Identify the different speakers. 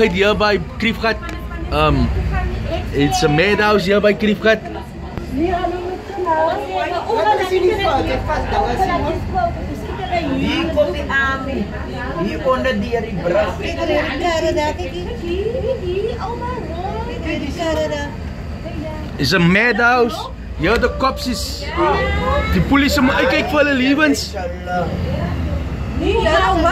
Speaker 1: Geit hier by Kriefgat. Ehm um, it's a madhouse here by Kriefgat.
Speaker 2: Hier
Speaker 1: It's a madhouse. Here the cops is...
Speaker 2: The police, are. ik kijk voor de levens. Inshallah.